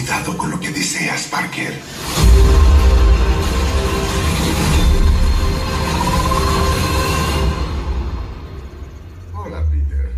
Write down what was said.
Cuidado con lo que deseas, Parker. Hola, Peter.